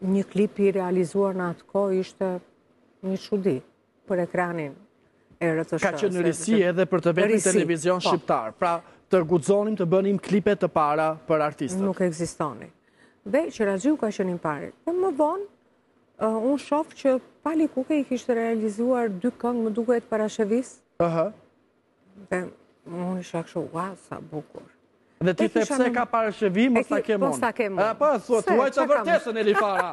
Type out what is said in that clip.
Një klip i realizuar në atë kohë ishte një çudi për ekranin e RTSH-së. Ka qenë risi edhe për të vetë televizionin po. shqiptar, pra të guxonim të bënim klipe të para për artistët. Nuk ekzistonin. Dhe Qerazi ka qenë i pari. Por më vonë, uh, unë shof që Pali Kuke i kishte realizuar dy këngë më duket të Parashqevisë. Aha. Dhe unë isha kështu, ua, sa bukur. Dhe ti the pse ka Parashqevia, mos ta ke mund. Po, mos ta ke mund. Po, thua të vërtetën, Eli Fara.